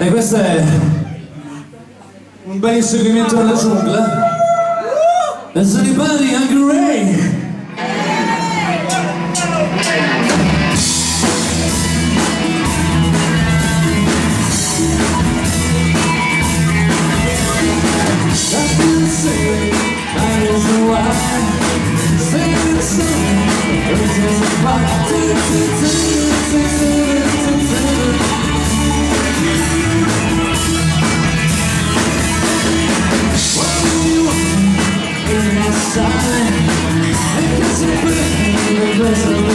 E questo è un bel inseguimento alla giungla. E se li anche Ray. time It gets a bit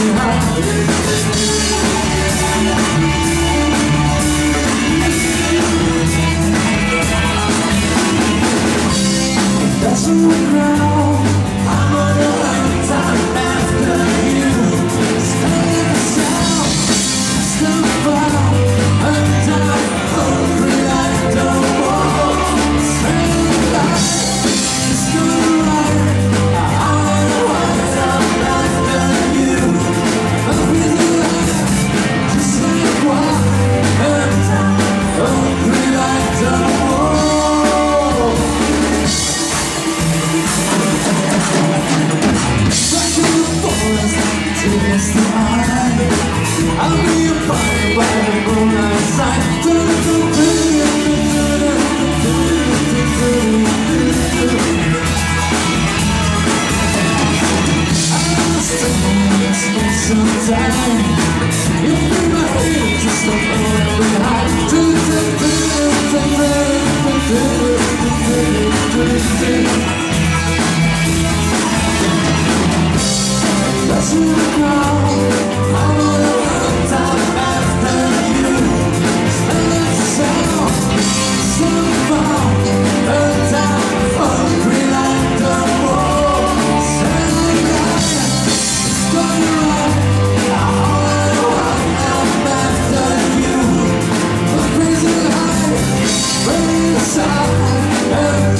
That's Face up